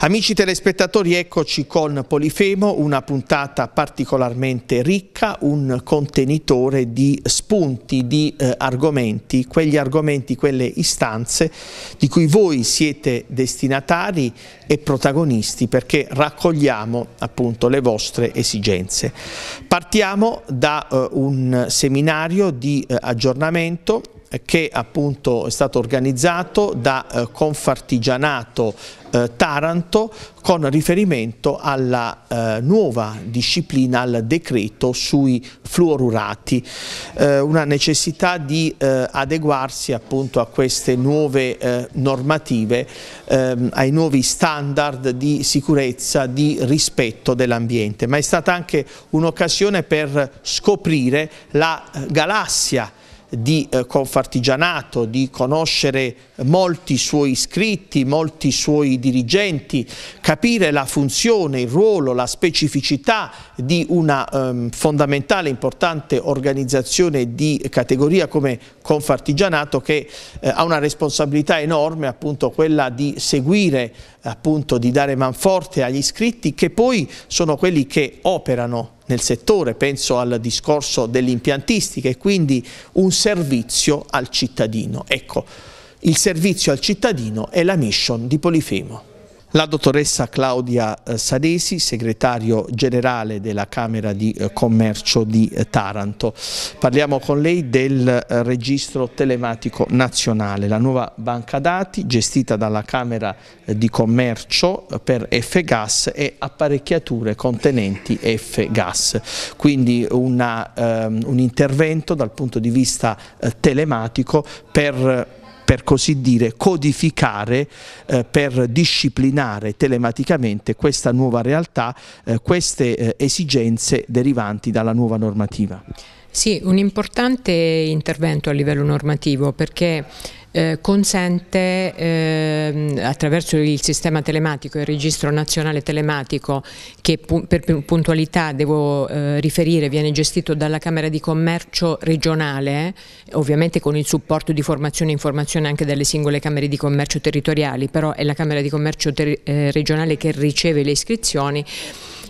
Amici telespettatori, eccoci con Polifemo, una puntata particolarmente ricca, un contenitore di spunti, di eh, argomenti, quegli argomenti, quelle istanze di cui voi siete destinatari e protagonisti perché raccogliamo appunto le vostre esigenze. Partiamo da eh, un seminario di eh, aggiornamento che appunto è stato organizzato da eh, Confartigianato eh, Taranto con riferimento alla eh, nuova disciplina, al decreto sui fluorurati, eh, una necessità di eh, adeguarsi appunto a queste nuove eh, normative, ehm, ai nuovi standard di sicurezza, di rispetto dell'ambiente, ma è stata anche un'occasione per scoprire la galassia di eh, Confartigianato, di conoscere molti suoi iscritti, molti suoi dirigenti, capire la funzione, il ruolo, la specificità di una ehm, fondamentale, importante organizzazione di categoria come Confartigianato che eh, ha una responsabilità enorme, appunto quella di seguire, appunto di dare manforte agli iscritti che poi sono quelli che operano nel settore, penso al discorso dell'impiantistica e quindi un servizio al cittadino. Ecco, il servizio al cittadino è la mission di Polifemo. La dottoressa Claudia eh, Sadesi, segretario generale della Camera di eh, Commercio di eh, Taranto. Parliamo con lei del registro telematico nazionale, la nuova banca dati gestita dalla Camera di Commercio per F-Gas e apparecchiature contenenti F-Gas. Quindi una, um, un intervento dal punto di vista telematico per per così dire codificare, eh, per disciplinare telematicamente questa nuova realtà, eh, queste eh, esigenze derivanti dalla nuova normativa. Sì, un importante intervento a livello normativo perché eh, consente eh, attraverso il sistema telematico, il registro nazionale telematico che pu per puntualità devo eh, riferire viene gestito dalla Camera di Commercio regionale, ovviamente con il supporto di formazione e informazione anche dalle singole Camere di Commercio territoriali, però è la Camera di Commercio eh, regionale che riceve le iscrizioni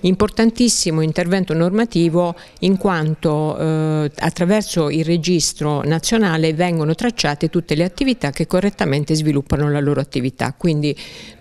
Importantissimo intervento normativo in quanto eh, attraverso il registro nazionale vengono tracciate tutte le attività che correttamente sviluppano la loro attività, quindi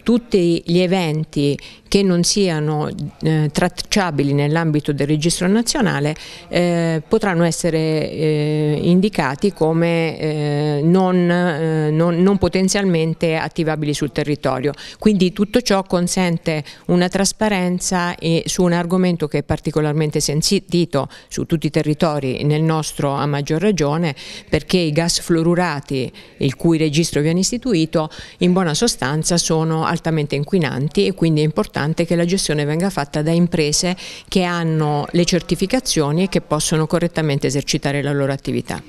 tutti gli eventi che non siano eh, tracciabili nell'ambito del registro nazionale eh, potranno essere eh, indicati come eh, non, eh, non, non, potenzialmente attivabili sul territorio. Quindi tutto ciò consente una trasparenza su un argomento che è particolarmente sentito su tutti i territori, nel nostro a maggior ragione, perché i gas fluorurati, il cui registro viene istituito, in buona sostanza sono altamente inquinanti e quindi è importante che la gestione venga fatta da imprese che hanno le certificazioni e che possono correttamente esercitare la loro attività.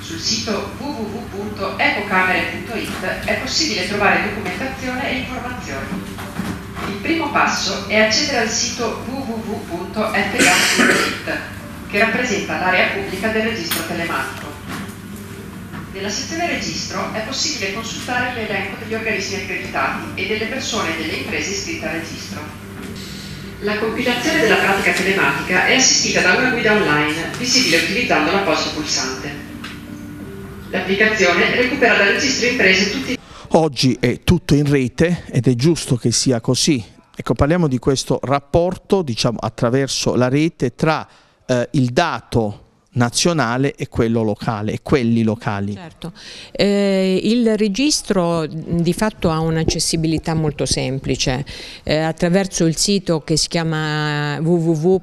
Sul sito www.ecocamere.it è possibile trovare documentazione e informazioni. Il primo passo è accedere al sito www.fgas.it che rappresenta l'area pubblica del registro telematico. Nella sezione registro è possibile consultare l'elenco degli organismi accreditati e delle persone e delle imprese iscritte al registro. La compilazione della pratica telematica è assistita da una guida online, visibile utilizzando l'apposito pulsante. L'applicazione recupera dal registro imprese tutti Oggi è tutto in rete ed è giusto che sia così. Ecco, parliamo di questo rapporto, diciamo, attraverso la rete tra eh, il dato nazionale e quello locale e quelli locali. Certo. Eh, il registro di fatto ha un'accessibilità molto semplice eh, attraverso il sito che si chiama www.fgas.it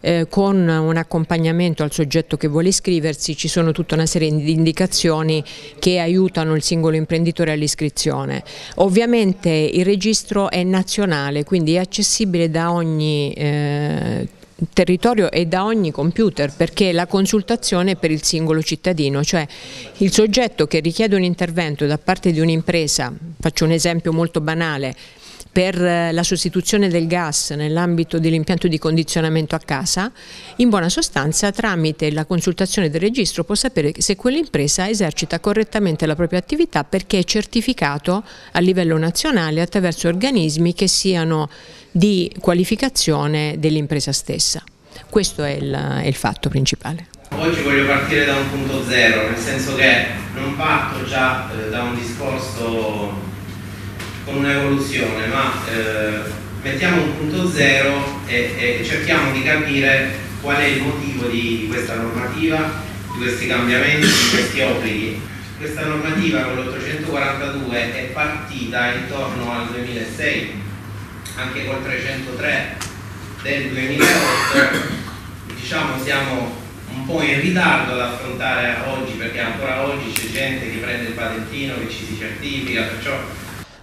eh, con un accompagnamento al soggetto che vuole iscriversi ci sono tutta una serie di indicazioni che aiutano il singolo imprenditore all'iscrizione. Ovviamente il registro è nazionale quindi è accessibile da ogni eh, territorio e da ogni computer perché la consultazione è per il singolo cittadino, cioè il soggetto che richiede un intervento da parte di un'impresa, faccio un esempio molto banale, per eh, la sostituzione del gas nell'ambito dell'impianto di condizionamento a casa, in buona sostanza tramite la consultazione del registro può sapere se quell'impresa esercita correttamente la propria attività perché è certificato a livello nazionale attraverso organismi che siano di qualificazione dell'impresa stessa. Questo è il, è il fatto principale. Oggi voglio partire da un punto zero, nel senso che non parto già eh, da un discorso con un'evoluzione, ma eh, mettiamo un punto zero e, e, cerchiamo di capire qual è il motivo di, di questa normativa, di questi cambiamenti, di questi obblighi. Questa normativa con l'842 è partita intorno al 2006, anche col 303 del 2008, diciamo siamo un po' in ritardo ad affrontare oggi perché ancora oggi c'è gente che prende il patentino, che ci si certifica, perciò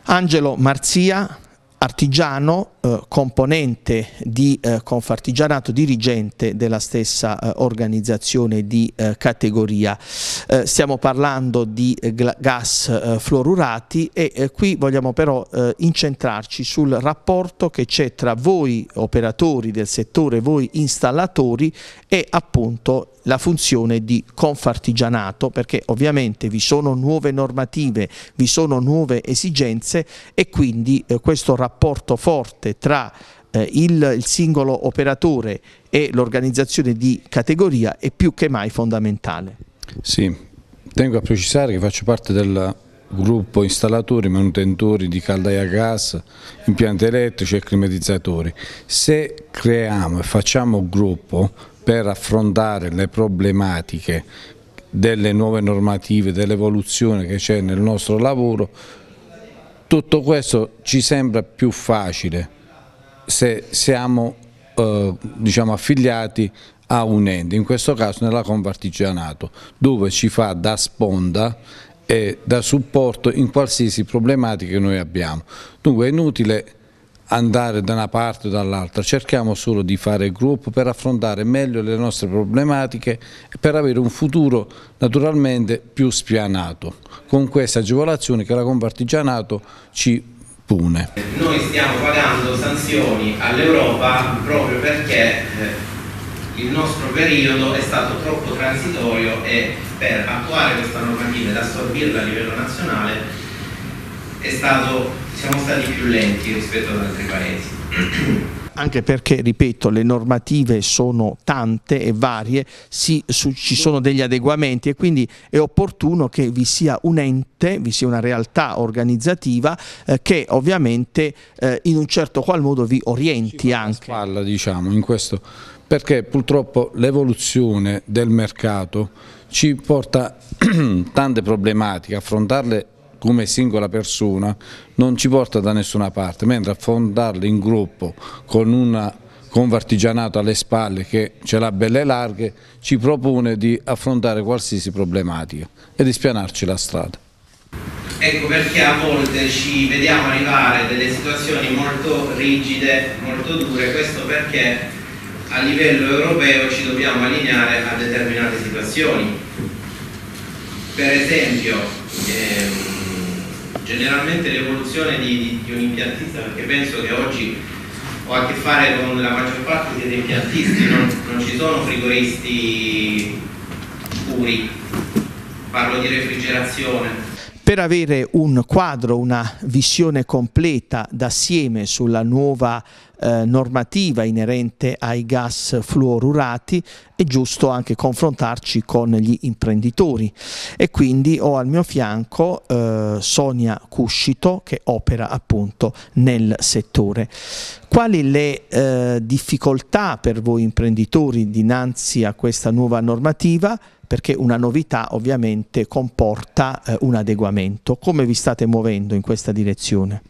Angelo Marzia, artigiano, eh, componente di eh, Confartigianato, dirigente della stessa eh, organizzazione di eh, categoria. Eh, stiamo parlando di eh, gas fluorurati e qui vogliamo però incentrarci sul rapporto che c'è tra voi operatori del settore, voi installatori e appunto la funzione di confartigianato perché ovviamente vi sono nuove normative, vi sono nuove esigenze e quindi eh, questo rapporto forte tra eh, il, il singolo operatore e l'organizzazione di categoria è più che mai fondamentale. Sì, tengo a precisare che faccio parte del gruppo installatori, manutentori di caldaia a gas, impianti elettrici e climatizzatori. Se creiamo e facciamo gruppo per affrontare le problematiche delle nuove normative, dell'evoluzione che c'è nel nostro lavoro, tutto questo ci sembra più facile se siamo eh, diciamo, affiliati a un ente, in questo caso nella Confartigianato, dove ci fa da sponda e da supporto in qualsiasi problematica che noi abbiamo. Dunque è inutile andare da una parte o dall'altra, cerchiamo solo di fare gruppo per affrontare meglio le nostre problematiche e per avere un futuro naturalmente più spianato, con queste agevolazioni che la Confartigianato ci pune. Noi stiamo pagando sanzioni all'Europa proprio perché eh, il nostro periodo è stato troppo transitorio e per attuare questa normativa ed assorbirla a livello nazionale stato, siamo stati più lenti rispetto ad altri paesi. anche perché, ripeto, le normative sono tante e varie, si, su, ci sono degli adeguamenti e quindi è opportuno che vi sia un ente, vi sia una realtà organizzativa eh, che ovviamente eh, in un certo qual modo vi orienti anche. Spalla, diciamo, in questo, perché purtroppo l'evoluzione del mercato ci porta tante problematiche, affrontarle come singola persona non ci porta da nessuna parte, mentre affondarle in gruppo con un convartigianato alle spalle che ce l'ha belle larghe ci propone di affrontare qualsiasi problematica e di spianarci la strada. Ecco perché a volte ci vediamo arrivare delle situazioni molto rigide, molto dure, questo perché a livello europeo ci dobbiamo allineare a determinate situazioni. Per esempio, ehm, generalmente l'evoluzione di, di, un impiantista, perché penso che oggi ho a che fare con la maggior parte degli impiantisti, non, non ci sono frigoristi puri, parlo di refrigerazione, per avere un quadro, una visione completa d'assieme sulla nuova eh, normativa inerente ai gas fluorurati è giusto anche confrontarci con gli imprenditori e quindi ho al mio fianco eh, Sonia Cuscito che opera appunto nel settore. Quali le eh, difficoltà per voi imprenditori dinanzi a questa nuova normativa? perché una novità ovviamente comporta eh, un adeguamento. Come vi state muovendo in questa direzione?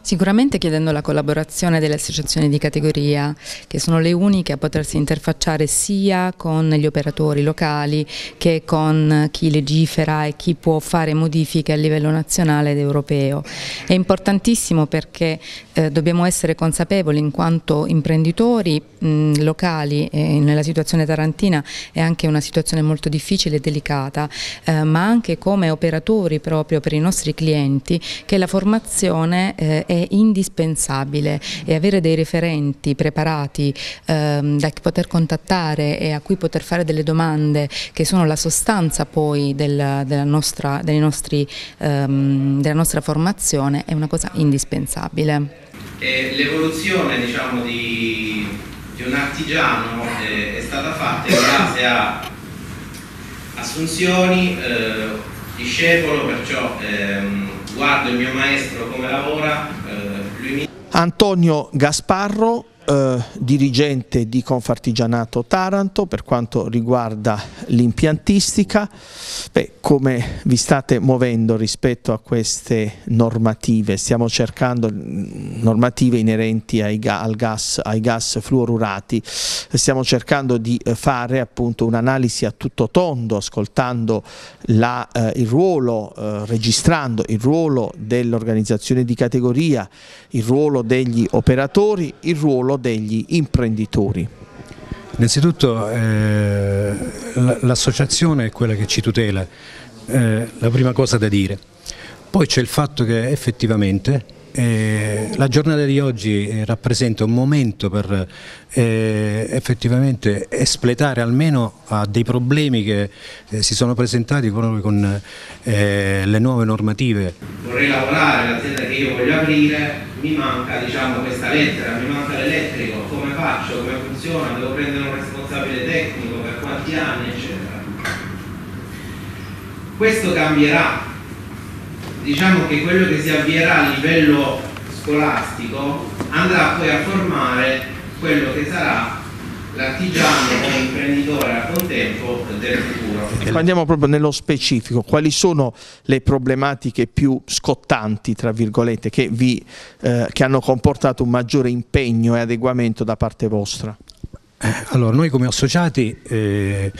Sicuramente chiedendo la collaborazione delle associazioni di categoria, che sono le uniche a potersi interfacciare sia con gli operatori locali che con chi legifera e chi può fare modifiche a livello nazionale ed europeo. È importantissimo perché eh, dobbiamo essere consapevoli in quanto imprenditori mh, locali, eh, nella situazione tarantina è anche una situazione molto difficile e delicata, eh, ma anche come operatori proprio per i nostri clienti che la formazione eh, è indispensabile e avere dei referenti preparati ehm, da poter contattare e a cui poter fare delle domande che sono la sostanza poi del, della, nostra, nostri, ehm, della nostra formazione è una cosa indispensabile. L'evoluzione diciamo, di, di, un artigiano è, è, stata fatta in base a assunzioni, eh, discepolo, perciò ehm, guardo il mio maestro come lavora, eh, lui mi... Antonio Gasparro eh, dirigente di Confartigianato Taranto per quanto riguarda l'impiantistica, come vi state muovendo rispetto a queste normative? Stiamo cercando normative inerenti ai, gas, ai gas fluorurati, stiamo cercando di fare appunto un'analisi a tutto tondo, ascoltando la, eh, il ruolo, eh, registrando il ruolo dell'organizzazione di categoria, il ruolo degli operatori, il ruolo degli imprenditori? Innanzitutto eh, l'associazione è quella che ci tutela, eh, la prima cosa da dire. Poi c'è il fatto che effettivamente eh, la giornata di oggi eh, rappresenta un momento per eh, effettivamente espletare almeno a dei problemi che eh, si sono presentati proprio con le nuove normative. Vorrei lavorare l'azienda che io voglio aprire, mi manca diciamo, questa lettera, mi manca l'elettrico, faccio, come funziona, devo prendere un responsabile tecnico, per quanti anni, eccetera. Questo cambierà diciamo che quello che si avvierà a livello scolastico andrà poi a formare quello che sarà l'artigiano o imprenditore a contempo del futuro. Andiamo proprio nello specifico, quali sono le problematiche più scottanti, tra virgolette, che, vi, eh, che hanno comportato un maggiore impegno e adeguamento da parte vostra? Eh, allora, noi come associati eh,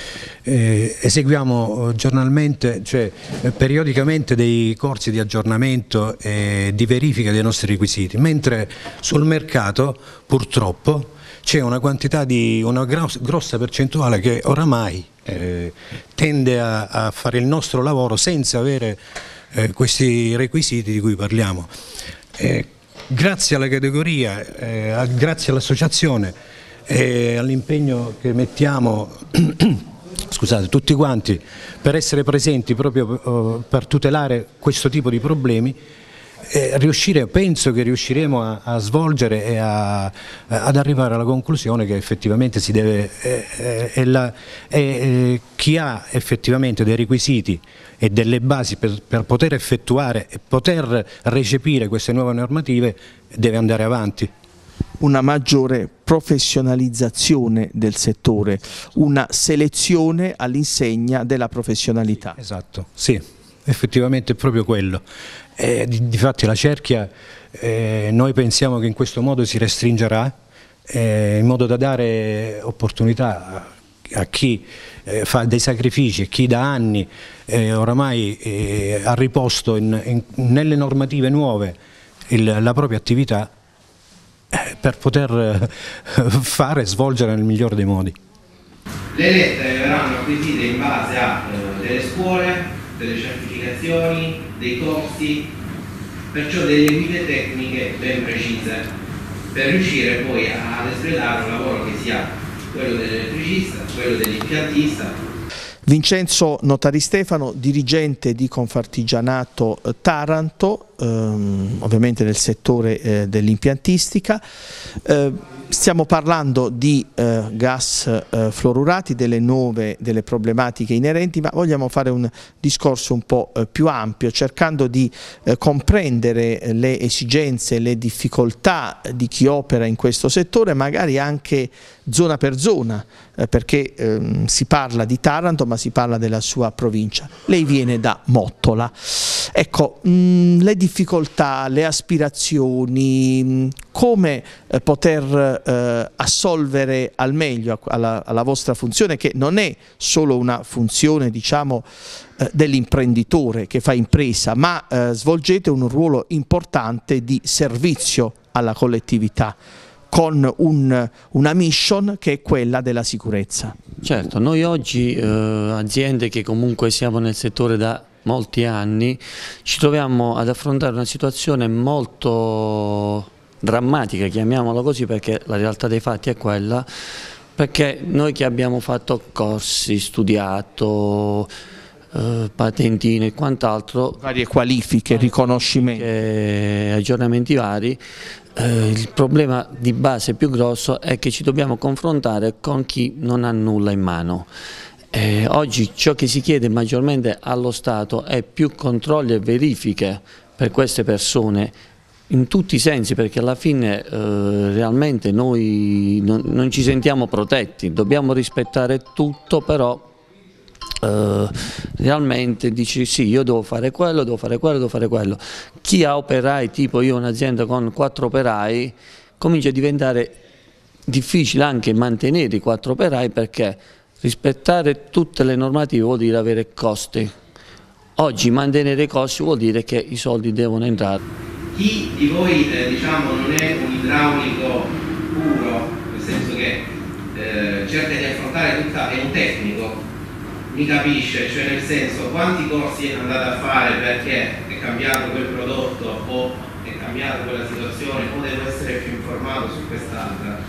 eh, eseguiamo giornalmente, cioè eh, periodicamente dei corsi di aggiornamento e di verifica dei nostri requisiti, mentre sul mercato purtroppo c'è una quantità di, una grossa percentuale che oramai eh, tende a, a, fare il nostro lavoro senza avere eh, questi requisiti di cui parliamo. grazie alla categoria, grazie all'associazione, e all'impegno che mettiamo scusate, tutti quanti per essere presenti proprio uh, per tutelare questo tipo di problemi eh, riuscire, penso che riusciremo a, a svolgere e a, ad arrivare alla conclusione che effettivamente si deve, eh, eh, la, eh, chi ha effettivamente dei requisiti e delle basi per, per poter effettuare e poter recepire queste nuove normative deve andare avanti una maggiore professionalizzazione del settore, una selezione all'insegna della professionalità. Esatto, sì, effettivamente è proprio quello. Eh, difatti la cerchia eh, noi pensiamo che in questo modo si restringerà eh, in modo da dare opportunità a, a chi eh, fa dei sacrifici e chi da anni eh, oramai eh, ha riposto in, in, nelle normative nuove il, la propria attività per poter eh, fare e svolgere nel migliore dei modi. Le lettere verranno acquisite in base a eh, delle scuole, delle certificazioni, dei corsi, perciò delle guide tecniche ben precise. Per riuscire poi ad espletare un lavoro che sia quello dell'elettricista, quello dell'impiantista, Vincenzo Notari Stefano, dirigente di Confartigianato eh, Taranto, ehm, ovviamente nel settore eh, dell'impiantistica. Eh, stiamo parlando di eh, gas eh, fluorurati, delle nuove, delle problematiche inerenti, ma vogliamo fare un discorso un po' eh, più ampio, cercando di comprendere le esigenze, le difficoltà di chi opera in questo settore, magari anche zona per zona, eh, perché ehm, si parla di Taranto ma si parla della sua provincia. Lei viene da Mottola. Ecco, mh, mm, le difficoltà, le aspirazioni, mm, come eh, poter eh, assolvere al meglio alla, alla, vostra funzione che non è solo una funzione diciamo eh, dell'imprenditore che fa impresa ma eh, svolgete un ruolo importante di servizio alla collettività con un, una mission che è quella della sicurezza. Certo, noi oggi eh, aziende che comunque siamo nel settore da molti anni ci troviamo ad affrontare una situazione molto drammatica, chiamiamola così perché la realtà dei fatti è quella, perché noi che abbiamo fatto corsi, studiato, eh, patentine e quant'altro, varie qualifiche, riconoscimenti, aggiornamenti vari, eh, il problema di base più grosso è che ci dobbiamo confrontare con chi non ha nulla in mano. Eh, oggi ciò che si chiede maggiormente allo Stato è più controlli e verifiche per queste persone in tutti i sensi perché alla fine eh, realmente noi non, non, ci sentiamo protetti, dobbiamo rispettare tutto però eh, realmente dici sì io devo fare quello, devo fare quello, devo fare quello. Chi ha operai tipo io ho un'azienda con quattro operai comincia a diventare difficile anche mantenere i quattro operai perché rispettare tutte le normative vuol dire avere costi. Oggi mantenere i costi vuol dire che i soldi devono entrare chi di voi eh, diciamo, non è un idraulico puro, nel senso che eh, cerca di affrontare tutta, è un tecnico, mi capisce, cioè nel senso quanti corsi è andato a fare perché è cambiato quel prodotto o è cambiata quella situazione o devo essere più informato su quest'altra.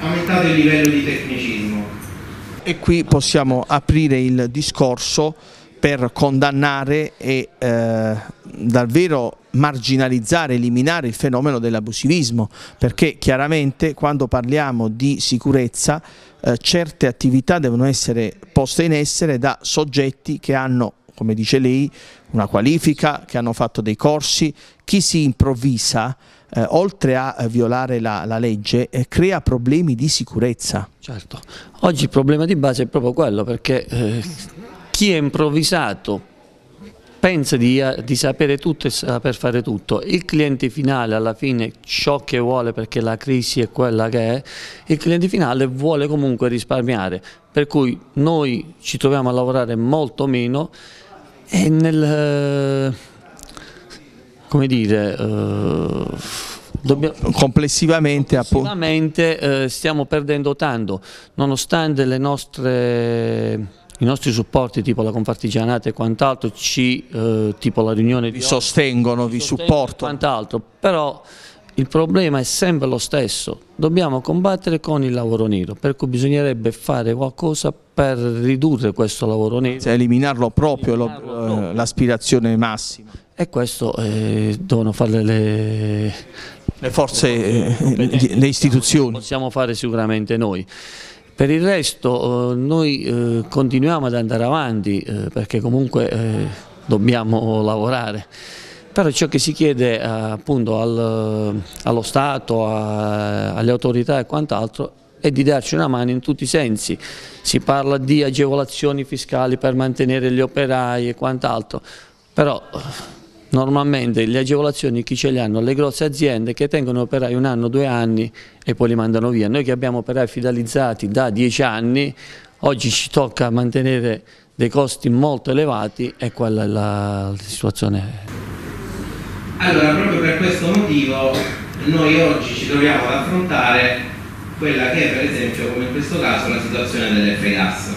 Aumentate il livello di tecnicismo. E qui possiamo aprire il discorso per condannare e eh, davvero marginalizzare, eliminare il fenomeno dell'abusivismo, perché chiaramente quando parliamo di sicurezza eh, certe attività devono essere poste in essere da soggetti che hanno, come dice lei, una qualifica, che hanno fatto dei corsi, chi si improvvisa eh, oltre a violare la, la legge, eh, crea problemi di sicurezza. Certo, oggi il problema di base è proprio quello, perché eh, chi è improvvisato pensa di, eh, di, sapere tutto e saper fare tutto, il cliente finale alla fine ciò che vuole perché la crisi è quella che è, il cliente finale vuole comunque risparmiare, per cui noi ci troviamo a lavorare molto meno e nel, eh, come dire, eh, Dobbiamo, complessivamente, complessivamente eh, stiamo perdendo tanto, nonostante le nostre i nostri supporti tipo la Confartigianata e quant'altro ci, eh, tipo la riunione vi sostengono, vi supportano quant'altro, però il problema è sempre lo stesso, dobbiamo combattere con il lavoro nero, per cui bisognerebbe fare qualcosa per ridurre questo lavoro nero. Cioè, eliminarlo proprio, eh, l'aspirazione massima. E questo eh, devono fare le, le forze, le, le istituzioni. Possiamo fare sicuramente noi. Per il resto eh, noi eh, continuiamo ad andare avanti eh, perché comunque dobbiamo lavorare però ciò che si chiede appunto al, allo Stato, a, alle autorità e quant'altro è di darci una mano in tutti i sensi. Si parla di agevolazioni fiscali per mantenere gli operai e quant'altro, però Normalmente le agevolazioni chi ce le hanno? Le grosse aziende che tengono operai un anno, due anni e poi li mandano via. Noi che abbiamo operai fidelizzati da dieci anni, oggi ci tocca mantenere dei costi molto elevati e quella è la, situazione. Allora, proprio per questo motivo noi oggi ci troviamo ad affrontare quella che è per esempio, come in questo caso, la situazione delle FGAS.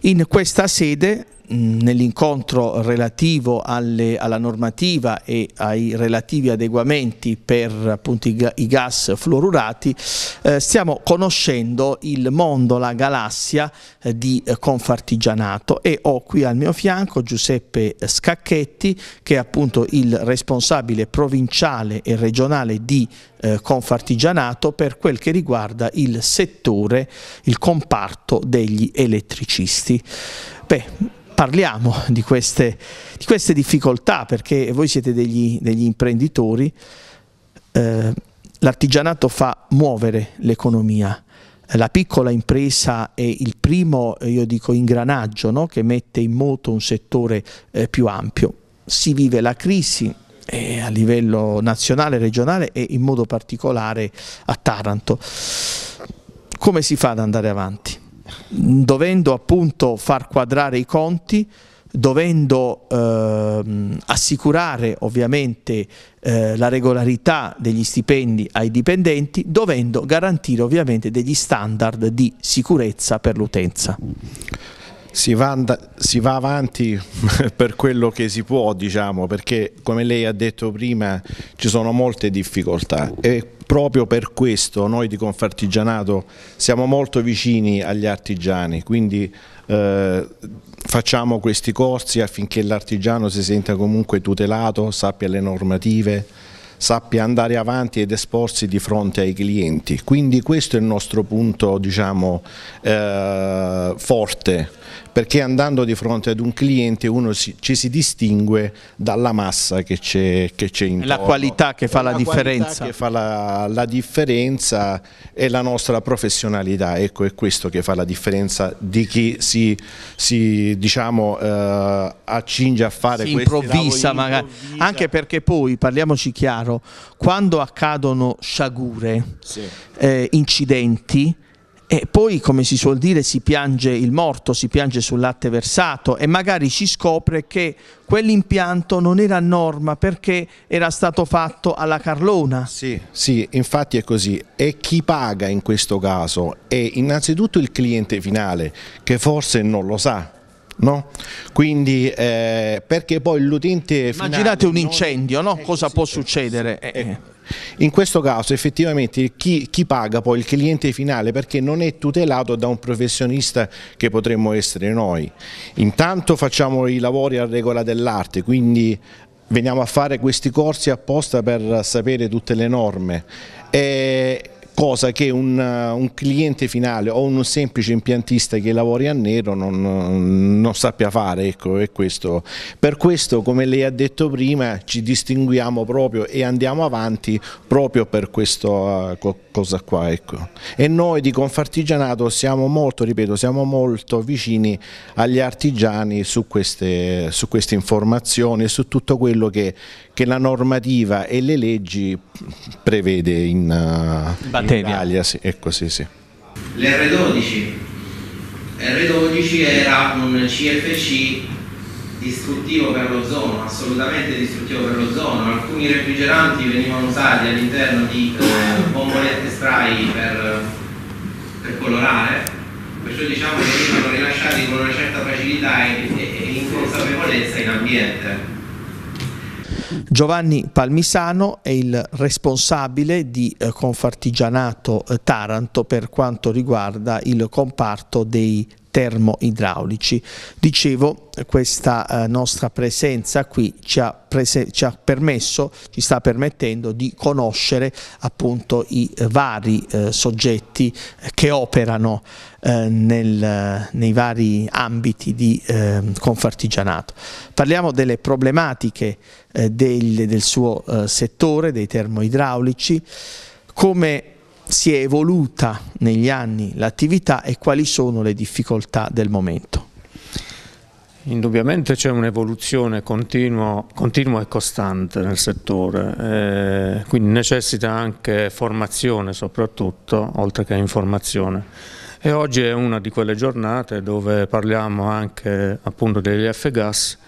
In questa sede nell'incontro relativo alle, alla normativa e ai relativi adeguamenti per appunto, i, gas fluorurati eh, stiamo conoscendo il mondo, la galassia eh, di Confartigianato e ho qui al mio fianco Giuseppe Scacchetti che è appunto il responsabile provinciale e regionale di eh, Confartigianato per quel che riguarda il settore, il comparto degli elettricisti. Beh, parliamo di queste, di queste, difficoltà perché voi siete degli, degli imprenditori, eh, l'artigianato fa muovere l'economia, la piccola impresa è il primo, io dico, ingranaggio no? che mette in moto un settore eh, più ampio. Si vive la crisi eh, a livello nazionale, regionale e in modo particolare a Taranto. Come si fa ad andare avanti? Dovendo appunto far quadrare i conti, dovendo eh, assicurare ovviamente eh, la regolarità degli stipendi ai dipendenti, dovendo garantire ovviamente degli standard di sicurezza per l'utenza. Si va, si va, avanti per quello che si può, diciamo, perché come lei ha detto prima ci sono molte difficoltà e proprio per questo noi di Confartigianato siamo molto vicini agli artigiani, quindi eh, facciamo questi corsi affinché l'artigiano si senta comunque tutelato, sappia le normative, sappia andare avanti ed esporsi di fronte ai clienti. Quindi questo è il nostro punto diciamo, eh, forte perché andando di fronte ad un cliente uno si, ci si distingue dalla massa che c'è intorno. La qualità che fa la, la differenza. che fa la, la, differenza è la nostra professionalità, ecco è questo che fa la differenza di chi si, si diciamo, eh, accinge a fare si improvvisa magari, improvvisa. anche perché poi parliamoci chiaro, quando accadono sciagure, sì. eh, incidenti, e poi, come si suol dire, si piange il morto, si piange sul latte versato e magari si scopre che quell'impianto non era a norma perché era stato fatto alla Carlona. Sì, sì, infatti è così. E chi paga in questo caso è innanzitutto il cliente finale, che forse non lo sa. No? Quindi eh, perché poi l'utente immaginate un incendio no? cosa può succedere eh, eh. In questo caso effettivamente chi, chi, paga poi il cliente finale perché non è tutelato da un professionista che potremmo essere noi. Intanto facciamo i lavori a regola dell'arte, quindi veniamo a fare questi corsi apposta per sapere tutte le norme. E cosa che un, un, cliente finale o un semplice impiantista che lavori a nero non, non sappia fare, ecco, questo. Per questo, come lei ha detto prima, ci distinguiamo proprio e andiamo avanti proprio per questa cosa qua. Ecco. E noi di Confartigianato siamo molto, ripeto, siamo molto vicini agli artigiani su queste, su queste informazioni e su tutto quello che, che la normativa e le leggi prevede in, uh, in Italia. Sì, ecco, sì, sì. L'R12 R12 era un CFC distruttivo per l'ozono, assolutamente distruttivo per l'ozono. Alcuni refrigeranti venivano usati all'interno di eh, bombolette spray per, per, colorare, perciò diciamo che venivano rilasciati con una certa facilità e, e, e inconsapevolezza in ambiente. Giovanni Palmisano è il responsabile di eh, Confartigianato eh, Taranto per quanto riguarda il comparto dei termoidraulici. Dicevo, questa eh, nostra presenza qui ci ha, prese ci ha, permesso, ci sta permettendo di conoscere appunto i vari eh, soggetti eh, che operano eh, nel, nei vari ambiti di ehm, Confartigianato. Parliamo delle problematiche del, del, suo settore, dei termoidraulici, come si è evoluta negli anni l'attività e quali sono le difficoltà del momento? Indubbiamente c'è un'evoluzione continua, e costante nel settore, eh, quindi necessita anche formazione soprattutto, oltre che informazione. E oggi è una di quelle giornate dove parliamo anche appunto degli F-gas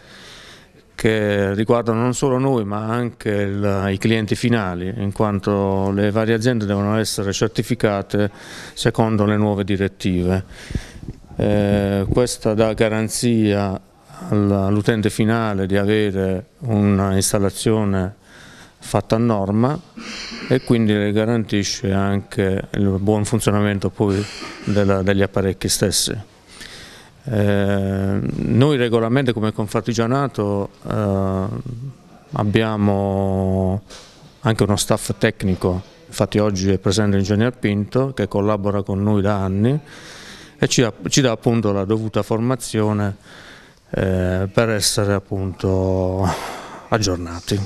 che riguardano non solo noi ma anche il, i clienti finali, in quanto le varie aziende devono essere certificate secondo le nuove direttive. Eh, questa dà garanzia all'utente finale di avere un'installazione fatta a norma e quindi garantisce anche il buon funzionamento della, degli apparecchi stessi. Eh, noi regolarmente come Confartigianato eh, abbiamo anche uno staff tecnico, infatti oggi è presente l'ingegner Pinto che collabora con noi da anni e ci, ci dà appunto la dovuta formazione eh, per essere appunto aggiornati.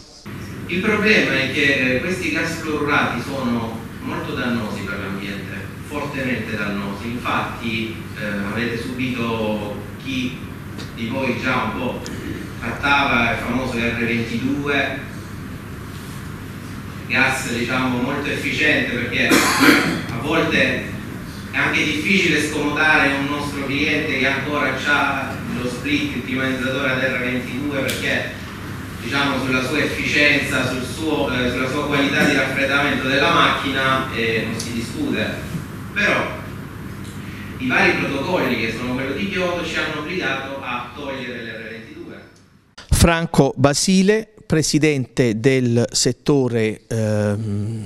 Il problema è che questi gas fluorurati sono molto dannosi per l'ambiente, fortemente dannosi, infatti eh, avete subito chi di voi già un po' trattava il famoso R22 gas diciamo molto efficiente perché a volte è anche difficile scomodare un nostro cliente che ancora ha lo split climatizzatore ad R22 perché diciamo sulla sua efficienza, sul suo, eh, sulla sua qualità di raffreddamento della macchina eh, non si discute. Però i vari protocolli che sono quello di Kyoto ci hanno obbligato a togliere l'R22. Franco Basile, presidente del settore eh,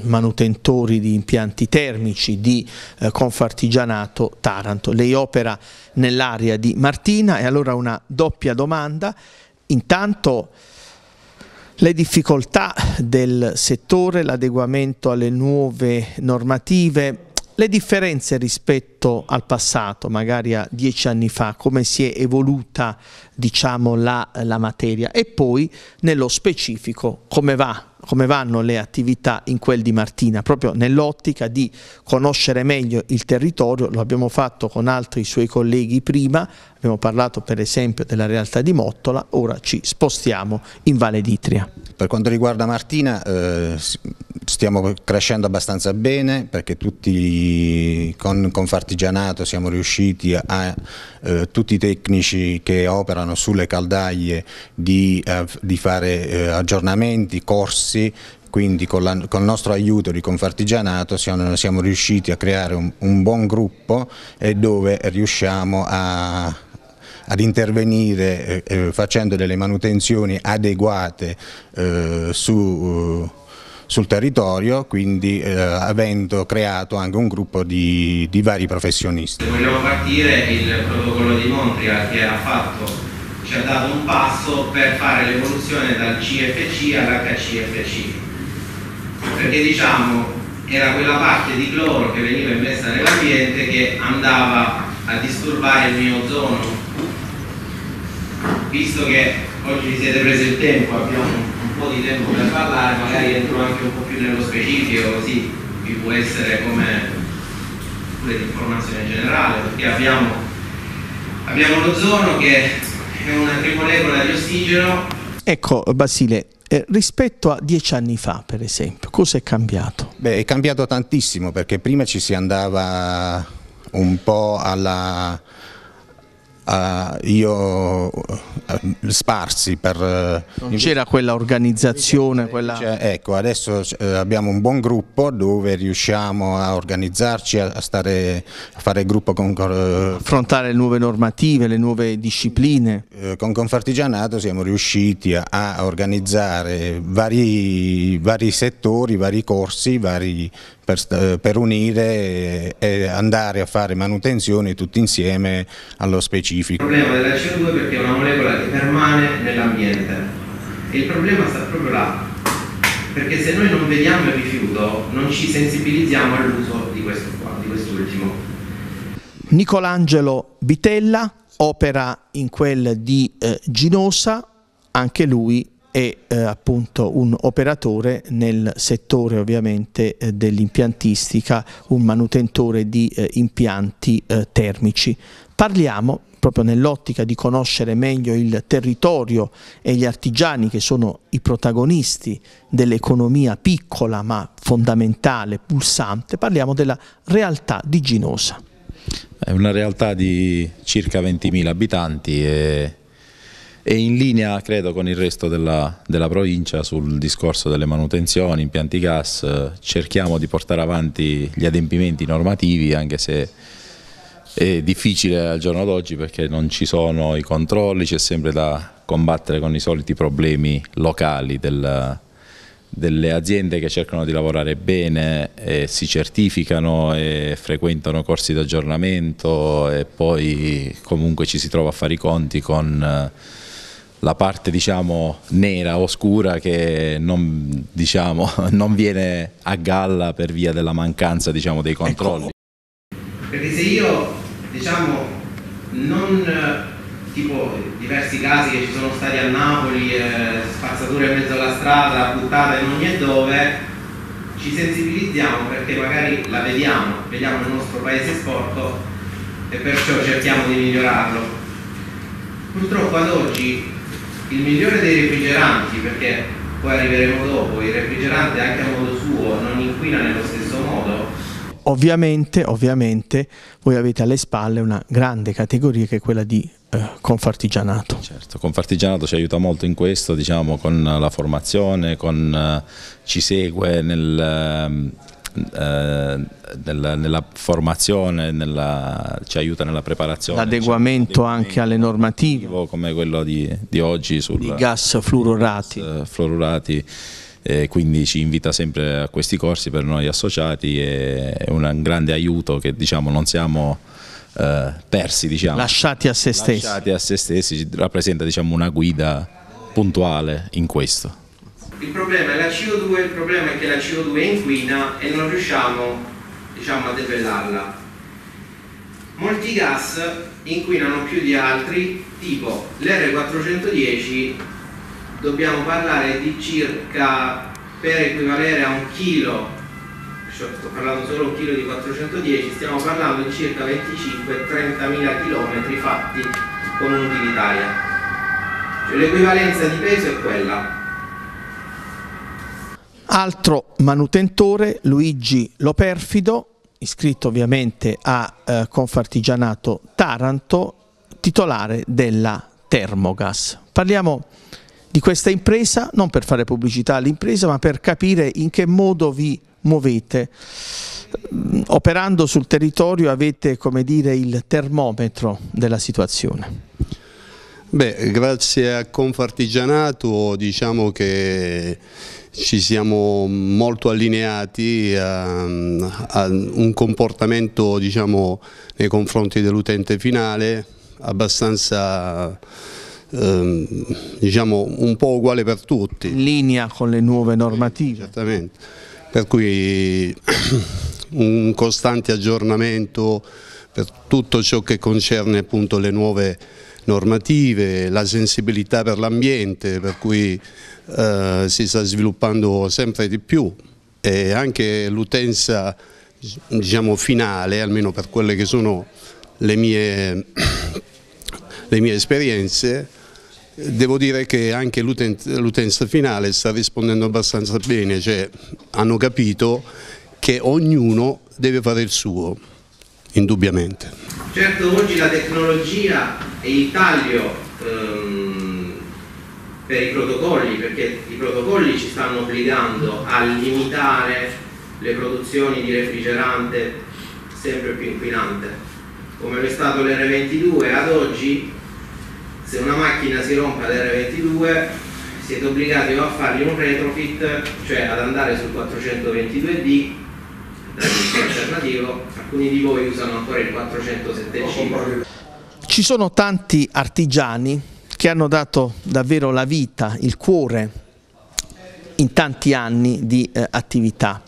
manutentori di impianti termici di eh, Confartigianato Taranto. Lei opera nell'area di Martina e allora una doppia domanda. Intanto le difficoltà del settore, l'adeguamento alle nuove normative, le differenze rispetto al passato, magari a dieci anni fa, come si è evoluta diciamo, la, la materia? E poi nello specifico come va come vanno le attività in quel di Martina, proprio nell'ottica di conoscere meglio il territorio, lo abbiamo fatto con altri suoi colleghi prima, abbiamo parlato per esempio della realtà di Mottola, ora ci spostiamo in Valle d'Itria. Per quanto riguarda Martina eh, stiamo crescendo abbastanza bene perché tutti con Confartigianato siamo riusciti a eh, tutti i tecnici che operano sulle caldaie di, eh, di fare eh, aggiornamenti, corsi quindi con, la, con, il nostro aiuto di Confartigianato siamo, siamo riusciti a creare un, un, buon gruppo e dove riusciamo a, ad intervenire eh, eh, facendo delle manutenzioni adeguate eh, su, sul territorio, quindi eh, avendo creato anche un gruppo di, di vari professionisti. Vogliamo partire il protocollo di Montreal che ha fatto ci ha dato un passo per fare l'evoluzione dal CFC all'HCFC perché diciamo era quella parte di cloro che veniva immessa nell'ambiente che andava a disturbare il mio ozono visto che oggi vi siete presi il tempo, abbiamo un po' di tempo per parlare, magari entro anche un po' più nello specifico, così vi può essere come pure di informazione generale, perché abbiamo, abbiamo l'ozono che è una trimolecola di ossigeno. Ecco Basile, eh, rispetto a dieci anni fa, per esempio, cosa è cambiato? Beh, è cambiato tantissimo perché prima ci si andava un po' alla Uh, io uh, sparsi per... Uh, non c'era quella organizzazione? Quella... Cioè, ecco, adesso abbiamo un buon gruppo dove riusciamo a organizzarci, a, stare, a fare gruppo con... Affrontare le nuove normative, le nuove discipline. con Confartigianato siamo riusciti a, a organizzare vari, vari, settori, vari corsi, vari, per, per unire e andare a fare manutenzioni tutti insieme allo specifico. Il problema della CO2 perché è una molecola che permane nell'ambiente e il problema sta proprio là, perché se noi non vediamo il rifiuto non ci sensibilizziamo all'uso di questo qua, di quest'ultimo. Nicolangelo Bitella opera in quel di eh, Ginosa, anche lui è eh, appunto un operatore nel settore ovviamente eh, dell'impiantistica, un manutentore di eh, impianti eh, termici. Parliamo proprio nell'ottica di conoscere meglio il territorio e gli artigiani che sono i protagonisti dell'economia piccola ma fondamentale, pulsante, parliamo della realtà di Ginosa. È una realtà di circa 20.000 abitanti e e in linea credo con il resto della, della, provincia sul discorso delle manutenzioni, impianti gas, cerchiamo di portare avanti gli adempimenti normativi anche se è difficile al giorno d'oggi perché non ci sono i controlli, c'è sempre da combattere con i soliti problemi locali del, delle aziende che cercano di lavorare bene e si certificano e frequentano corsi di aggiornamento e poi comunque ci si trova a fare i conti con la parte diciamo nera, oscura che non, diciamo, non, viene a galla per via della mancanza diciamo, dei controlli. Perché se io diciamo non tipo diversi casi che ci sono stati a Napoli, eh, spazzature in mezzo alla strada, buttate in ogni dove, ci sensibilizziamo perché magari la vediamo, vediamo il nostro paese sporco e perciò cerchiamo di migliorarlo. Purtroppo ad oggi il migliore dei refrigeranti, perché poi arriveremo dopo, il refrigerante anche a modo suo non inquina nello stesso modo. Ovviamente, ovviamente voi avete alle spalle una grande categoria che è quella di eh, Confartigianato. Certo, Confartigianato ci aiuta molto in questo, diciamo, con la formazione, con, eh, ci segue nel, ehm, eh, nella, nella, formazione, nella, ci aiuta nella preparazione. L'adeguamento anche alle normative. Come quello di, di oggi sul gas fluorurati. Gas fluorurati eh, quindi ci invita sempre a questi corsi per noi associati, è un grande aiuto che diciamo, non siamo eh, persi, diciamo. lasciati a se stessi. Lasciati a se stessi, rappresenta diciamo, una guida puntuale in questo. Il problema è la CO2, il problema è che la CO2 inquina e non riusciamo diciamo, a debellarla. Molti gas inquinano più di altri, tipo l'R410 dobbiamo parlare di circa per equivalere a un chilo sto parlando solo un chilo di 410 stiamo parlando di circa 25-30 mila chilometri fatti con un'utilitaria cioè l'equivalenza di peso è quella Altro manutentore, Luigi Loperfido, iscritto ovviamente a eh, Confartigianato Taranto, titolare della Termogas. Parliamo di questa impresa, non per fare pubblicità all'impresa, ma per capire in che modo vi muovete. Mm, operando sul territorio avete, come dire, il termometro della situazione. Beh, grazie a Confartigianato diciamo che ci siamo molto allineati a, a un comportamento diciamo, nei confronti dell'utente finale abbastanza ehm, diciamo, un po' uguale per tutti. In linea con le nuove normative. Esattamente, per cui un costante aggiornamento per tutto ciò che concerne appunto le nuove normative, la sensibilità per l'ambiente, per cui eh, si sta sviluppando sempre di più. E anche l'utenza diciamo, finale, almeno per quelle che sono le mie, le mie esperienze, devo dire che anche l'utenza finale sta rispondendo abbastanza bene, cioè hanno capito che ognuno deve fare il suo, indubbiamente. Certo oggi la tecnologia e il taglio ehm, per i protocolli, perché i protocolli ci stanno obbligando a limitare le produzioni di refrigerante sempre più inquinante, come è stato l'R22 ad oggi se una macchina si rompe ad R22 siete obbligati a fargli un retrofit, cioè ad andare sul 422D alternativo, alcuni di voi usano ancora il 475. Ci sono tanti artigiani che hanno dato davvero la vita, il cuore in tanti anni di eh, attività.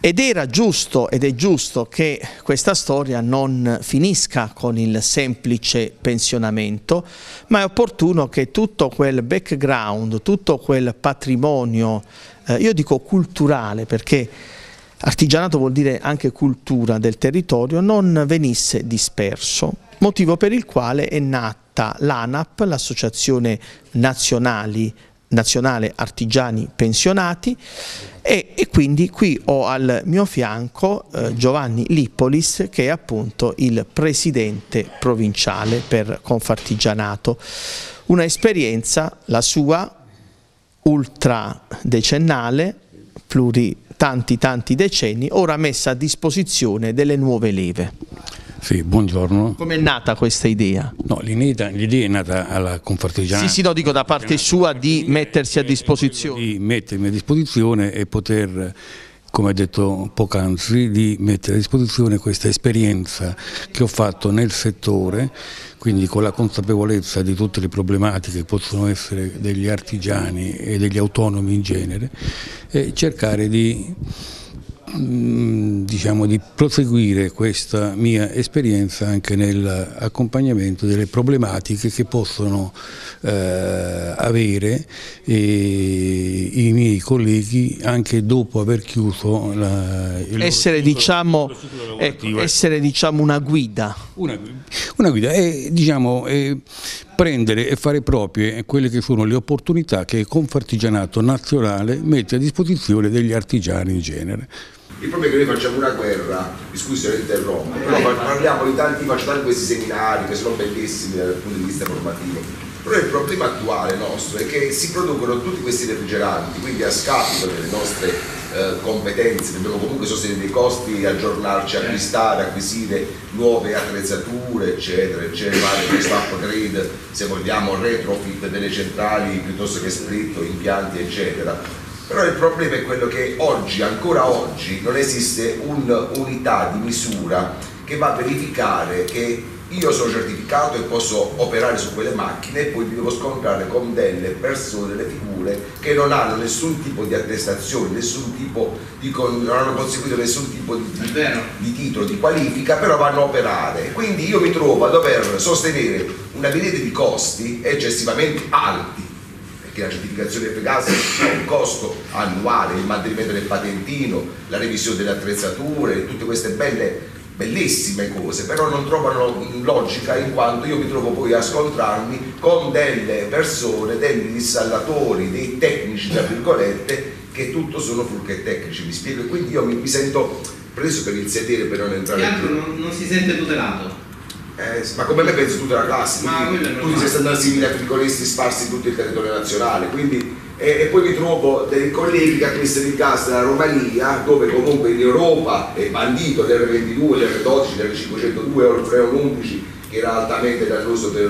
Ed era giusto ed è giusto che questa storia non finisca con il semplice pensionamento, ma è opportuno che tutto quel background, tutto quel patrimonio, eh, io dico culturale perché artigianato vuol dire anche cultura del territorio, non venisse disperso, motivo per il quale è nata l'ANAP, l'Associazione Nazionali nazionale artigiani pensionati e, e, quindi qui ho al mio fianco eh, Giovanni Lippolis che è appunto il presidente provinciale per Confartigianato. Una esperienza, la sua, ultra decennale, pluri, tanti tanti decenni, ora messa a disposizione delle nuove leve. Sì, buongiorno. Come è nata questa idea? No, l'idea è nata alla Confartigiana. Sì, sì, no, dico da parte sua di mettersi a disposizione. Di mettermi a disposizione e poter come detto poc'anzi, di mettere a disposizione questa esperienza che ho fatto nel settore, quindi con la consapevolezza di tutte le problematiche che possono essere degli artigiani e degli autonomi in genere, e cercare di diciamo, di proseguire questa mia esperienza anche nell'accompagnamento delle problematiche che possono eh, avere eh, i miei colleghi anche dopo aver chiuso la, il essere, loro, diciamo, ecco, essere diciamo una guida una, una guida è diciamo è prendere e fare proprie quelle che sono le opportunità che il Confartigianato nazionale mette a disposizione degli artigiani in genere. Il problema è che noi facciamo una guerra, mi scusi se lo interrompo, però parliamo di tanti, facciamo questi seminari che sono bellissimi dal punto di vista formativo. Però il problema attuale nostro è che si producono tutti questi refrigeranti, quindi a scapito delle nostre eh, competenze, dobbiamo comunque sostenere dei costi, aggiornarci, acquistare, acquisire nuove attrezzature, eccetera, eccetera, fare questo upgrade, se vogliamo, retrofit delle centrali piuttosto che split, impianti, eccetera. Però il problema è quello che oggi, ancora oggi, non esiste un'unità di misura che va a verificare che io sono certificato e posso operare su quelle macchine e poi mi devo scontrare con delle persone, delle figure che non hanno nessun tipo di attestazione, nessun tipo di, non hanno conseguito nessun tipo di, di, titolo, di qualifica, però vanno a operare. Quindi io mi trovo a dover sostenere una miriade di costi eccessivamente alti perché la certificazione FGAS ha un costo annuale, il mantenimento del patentino, la revisione delle attrezzature, tutte queste belle bellissime cose, però non trovano logica in quanto io mi trovo poi a scontrarmi con delle persone, degli installatori, dei tecnici, tra virgolette, che tutto sono furche tecnici, mi spiego, e quindi io mi, mi sento preso per il sedere per non entrare più. Non, non si sente tutelato? Eh, ma come me penso tutta la classe, ma tu ti sei stato simili agricolisti sparsi in tutto il territorio nazionale, quindi e, e, poi mi trovo dei colleghi che messo in casa della Romania dove comunque in Europa è bandito l'R22, l'R12, l'R502, l'Freon 11 che era altamente dannoso per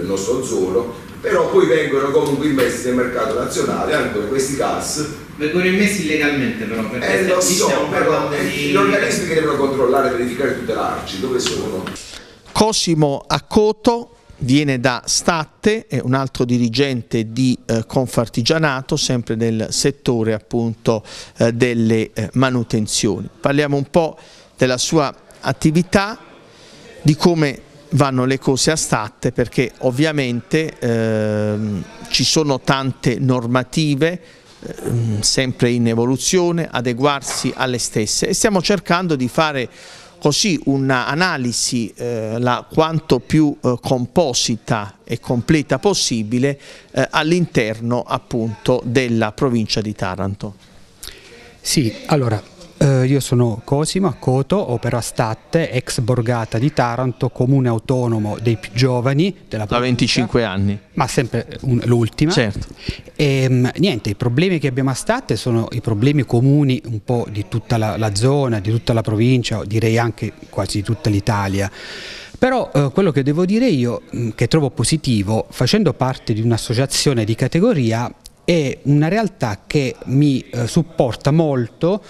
il nostro ozono però poi vengono comunque immessi nel mercato nazionale anche questi gas. Vengono immessi illegalmente però perché eh, lo so, però eh, di... gli organismi che devono controllare, verificare e tutelarci dove sono? Cosimo Accoto viene da Statte, è un altro dirigente di eh, Confartigianato, sempre nel settore appunto eh, delle eh, manutenzioni. Parliamo un po' della sua attività, di come vanno le cose a Statte perché ovviamente ehm, ci sono tante normative ehm, sempre in evoluzione, adeguarsi alle stesse e stiamo cercando di fare così un'analisi eh, quanto più eh, composita e completa possibile eh, all'interno appunto della provincia di Taranto. Sì, allora eh, io sono Cosimo Accoto, opero a Statte, ex Borgata di Taranto, comune autonomo dei più giovani della Da 25 anni. Ma sempre l'ultima. Certo. E, ehm, niente, i problemi che abbiamo a Statte sono i problemi comuni un po' di tutta la, la zona, di tutta la provincia, direi anche quasi di tutta l'Italia. Però eh, quello che devo dire io, mm, che trovo positivo, facendo parte di un'associazione di categoria, è una realtà che mi eh, supporta molto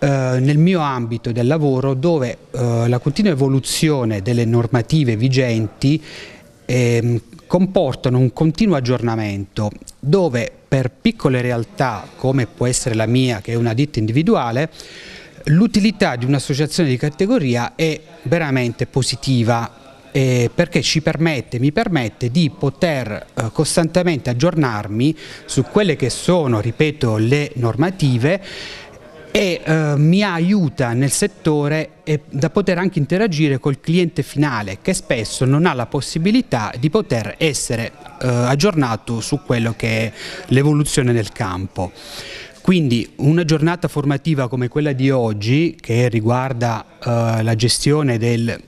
eh, nel mio ambito del lavoro dove eh, la continua evoluzione delle normative vigenti eh, comportano un continuo aggiornamento dove per piccole realtà come può essere la mia che è una ditta individuale l'utilità di un'associazione di categoria è veramente positiva eh, perché ci permette, mi permette di poter eh, costantemente aggiornarmi su quelle che sono, ripeto, le normative e eh, mi aiuta nel settore e da poter anche interagire col cliente finale che spesso non ha la possibilità di poter essere eh, aggiornato su quello che è l'evoluzione del campo. Quindi una giornata formativa come quella di oggi che riguarda eh, la gestione del,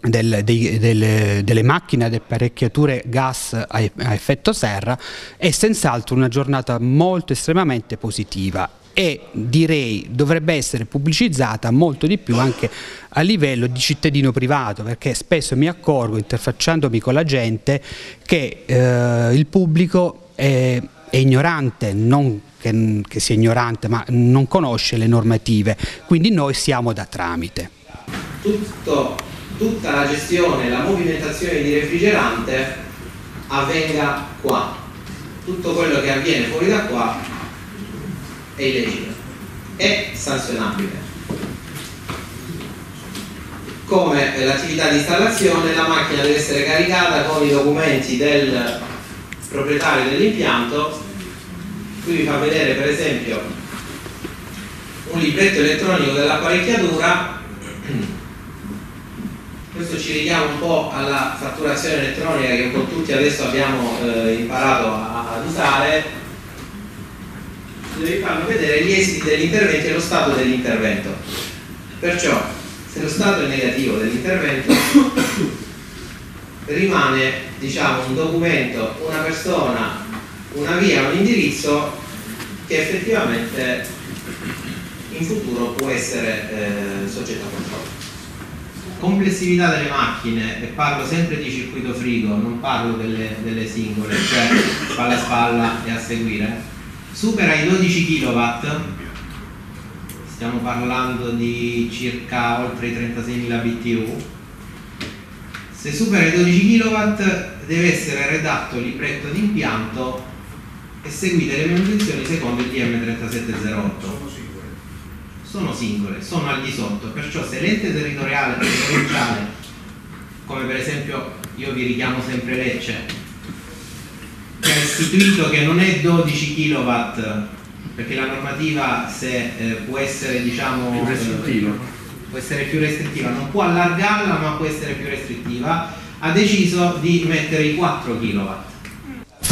del, dei, delle, delle, macchine ad apparecchiature gas a effetto serra è senz'altro una giornata molto estremamente positiva e direi dovrebbe essere pubblicizzata molto di più anche a livello di cittadino privato perché spesso mi accorgo interfacciandomi con la gente che eh, il pubblico è, è ignorante, non che, che sia ignorante ma non conosce le normative, quindi noi siamo da tramite. Tutto, tutta la gestione, la movimentazione di refrigerante avvenga qua, tutto quello che avviene fuori da qua è illecito, è sanzionabile. Come l'attività di installazione, la macchina deve essere caricata con i documenti del proprietario dell'impianto. Qui vi fa vedere per esempio un libretto elettronico dell'apparecchiatura questo ci richiama un po' alla fatturazione elettronica che un po' tutti adesso abbiamo eh, imparato ad usare devi farmi vedere gli esiti dell'intervento e lo stato dell'intervento. Perciò, se lo stato è negativo dell'intervento, rimane diciamo, un documento, una persona, una via, un indirizzo che effettivamente in futuro può essere eh, soggetto a controllo. Complessività delle macchine, e parlo sempre di circuito frigo, non parlo delle, delle singole, cioè spalla a spalla e a seguire, supera i 12 kW, stiamo parlando di circa oltre i 36.000 BTU, se supera i 12 kW deve essere redatto il libretto d'impianto e seguite le manutenzioni secondo il DM3708 sono singole, sono al di sotto, perciò se l'ente territoriale provinciale, come per esempio io vi richiamo sempre Lecce, istituito che non è 12 kW, perché la normativa se eh, può essere diciamo più restrittiva. Eh, può essere più restrittiva, non può allargarla ma può essere più restrittiva, ha deciso di mettere i 4 kW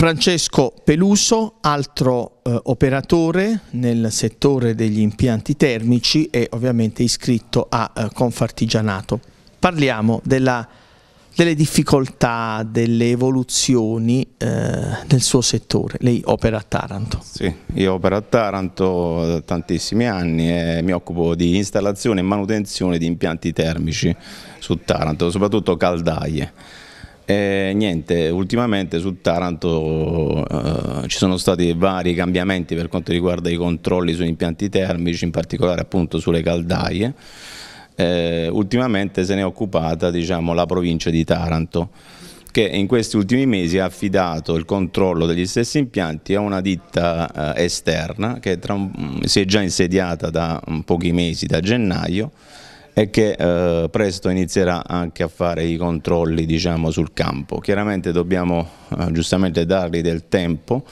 Francesco Peluso, altro eh, operatore nel settore degli impianti termici e ovviamente iscritto a eh, Confartigianato. Parliamo della, delle difficoltà, delle evoluzioni eh, del suo settore. Lei opera a Taranto. Sì, io opero a Taranto da tantissimi anni e mi occupo di installazione e manutenzione di impianti termici su Taranto, soprattutto caldaie. E niente, ultimamente su Taranto eh, ci sono stati vari cambiamenti per quanto riguarda i controlli sugli impianti termici, in particolare appunto sulle caldaie. Eh, ultimamente se ne è occupata diciamo, la provincia di Taranto che in questi ultimi mesi ha affidato il controllo degli stessi impianti a una ditta eh, esterna che tra, si è già insediata da pochi mesi, da gennaio, e che eh, presto inizierà anche a fare i controlli diciamo, sul campo. Chiaramente dobbiamo eh, giustamente dargli del tempo.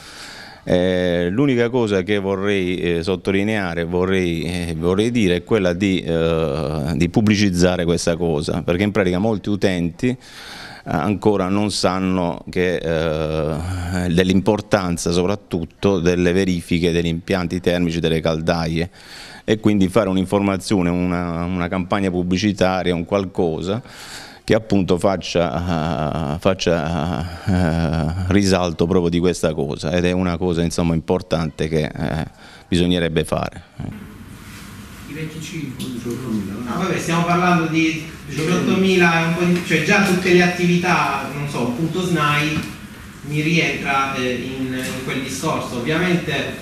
Eh, L'unica cosa che vorrei eh, sottolineare, vorrei, eh, vorrei, dire è quella di, eh, di pubblicizzare questa cosa, perché in pratica molti utenti ancora non sanno eh, dell'importanza soprattutto delle verifiche degli impianti termici delle caldaie e quindi fare un'informazione, una, una, campagna pubblicitaria, un qualcosa che appunto faccia, uh, faccia uh, risalto proprio di questa cosa ed è una cosa insomma importante che uh, bisognerebbe fare. I 25, 18.000. No, vabbè, stiamo parlando di 18.000, cioè già tutte le attività, non so, un punto SNAI mi rientra in, in quel discorso. Ovviamente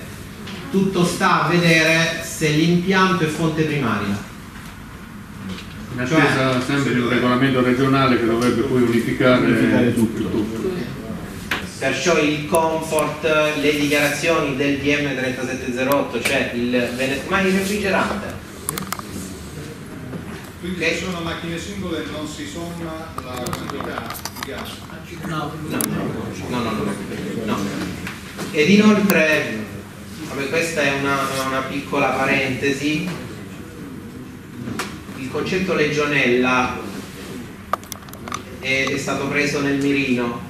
tutto sta a vedere se l'impianto è fonte primaria. In attesa cioè, sempre di un regolamento regionale che dovrebbe poi unificare, unificare tutto. tutto. Perciò il comfort, le dichiarazioni del DM 3708, cioè il ma il refrigerante. Quindi se sono macchine singole non si somma la quantità di gas? No, no, no, no, no, no. Ed inoltre Vabbè, questa è una, una piccola parentesi. Il concetto legionella è, è stato preso nel mirino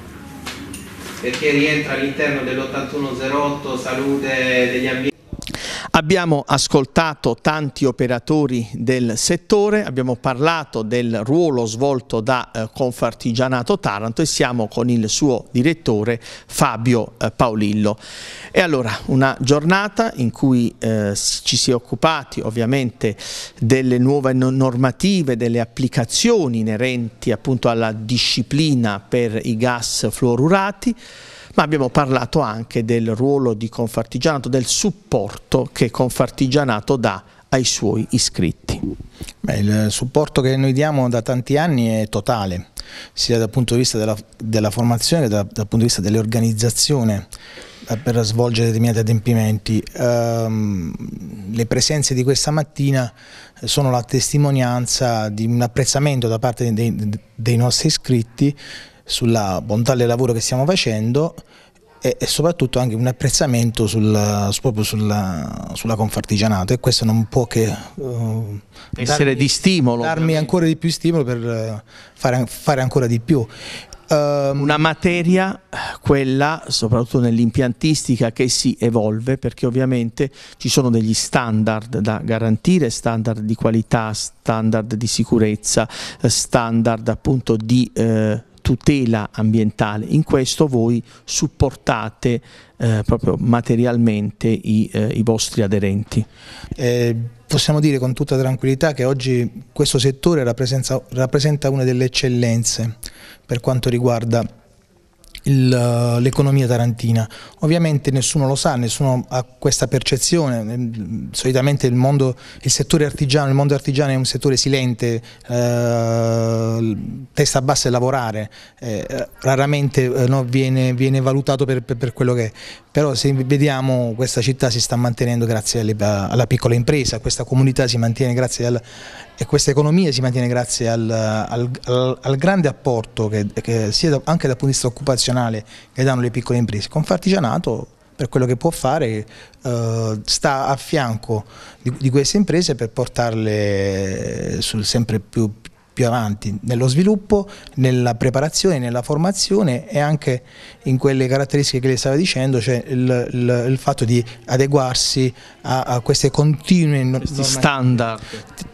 perché rientra all'interno dell'8108 salute degli ambienti. Abbiamo ascoltato tanti operatori del settore, abbiamo parlato del ruolo svolto da eh, Confartigianato Taranto e siamo con il suo direttore Fabio eh, Paolillo. E allora una giornata in cui eh, ci si è occupati ovviamente delle nuove normative, delle applicazioni inerenti appunto alla disciplina per i gas fluorurati, ma abbiamo parlato anche del ruolo di Confartigianato, del supporto che Confartigianato dà ai suoi iscritti. Beh, il supporto che noi diamo da tanti anni è totale, sia dal punto di vista della, della formazione che da, dal punto di vista dell'organizzazione eh, per svolgere determinati adempimenti. Um, le presenze di questa mattina sono la testimonianza di un apprezzamento da parte dei, dei nostri iscritti sulla bontà del lavoro che stiamo facendo e, e soprattutto anche un apprezzamento sul, proprio sulla, sulla Confartigianato e questo non può che uh, essere darmi, di stimolo. Darmi ancora di più stimolo per uh, fare, fare ancora di più. Um, una materia, quella soprattutto nell'impiantistica che si evolve perché ovviamente ci sono degli standard da garantire, standard di qualità, standard di sicurezza, standard appunto di eh, tutela ambientale. In questo voi supportate eh, proprio materialmente i, eh, i vostri aderenti. Eh, possiamo dire con tutta tranquillità che oggi questo settore rappresenta, rappresenta una delle eccellenze per quanto riguarda l'economia tarantina. Ovviamente nessuno lo sa, nessuno ha questa percezione, solitamente il, mondo, il settore artigiano, il mondo artigiano è un settore silente, eh, testa bassa e lavorare, eh, raramente eh, no, viene, viene, valutato per, per, per, quello che è, però se vediamo questa città si sta mantenendo grazie alle, alla piccola impresa, questa comunità si mantiene grazie al, e questa economia si mantiene grazie al, al, al, grande apporto che, che sia da, anche dal punto di vista occupazionale che danno le piccole imprese. Confartigianato per quello che può fare eh, sta a fianco di, di, queste imprese per portarle sul sempre più, più avanti nello sviluppo, nella preparazione, nella formazione e anche in quelle caratteristiche che lei stava dicendo, cioè il, il, il fatto di adeguarsi a, a queste continue Questi standard.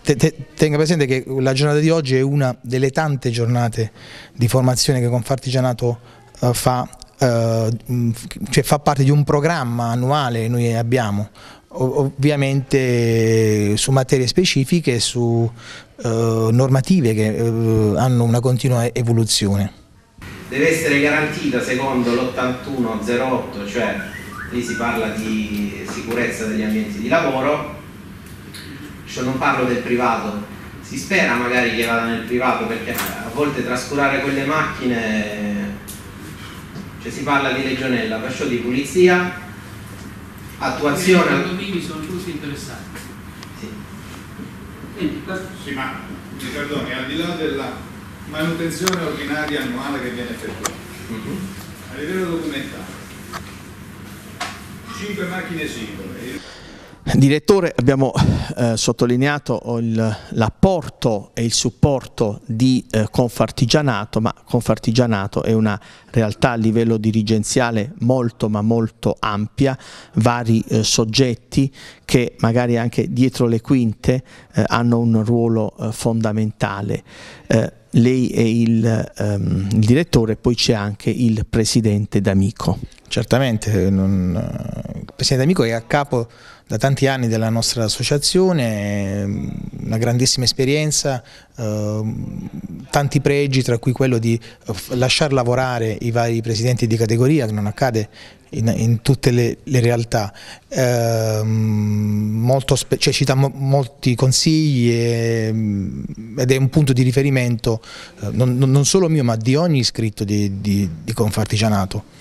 Te, te, tenga presente che la giornata di oggi è una delle tante giornate di formazione che Confartigianato uh, fa, uh, cioè fa parte di un programma annuale che noi abbiamo ovviamente su materie specifiche, su eh, normative che eh, hanno una continua evoluzione. Deve essere garantita secondo l'8108, cioè lì si parla di sicurezza degli ambienti di lavoro, cioè non parlo del privato, si spera magari che vada nel privato perché a volte trascurare quelle macchine, cioè si parla di legionella, perciò di pulizia, attuazione... I condomini sono così interessanti. Sì. Sì, ma mi perdoni, al di là della manutenzione ordinaria annuale che viene effettuata, mhm. a livello documentario, 5 macchine singole. Direttore, abbiamo eh, sottolineato l'apporto e il supporto di eh, Confartigianato, ma Confartigianato è una realtà a livello dirigenziale molto ma molto ampia, vari eh, soggetti che magari anche dietro le quinte eh, hanno un ruolo eh, fondamentale. Eh, lei è il, um, il direttore, poi c'è anche il presidente D'Amico. Certamente, non, il presidente D'Amico è a capo da tanti anni della nostra associazione, una grandissima esperienza, eh, tanti pregi tra cui quello di eh, lasciar lavorare i vari presidenti di categoria che non accade in, in tutte le, le realtà, eh, molto, cioè, ci dà mo, molti consigli e, ed è un punto di riferimento eh, non, non, solo mio ma di ogni iscritto di, di, di Confartigianato.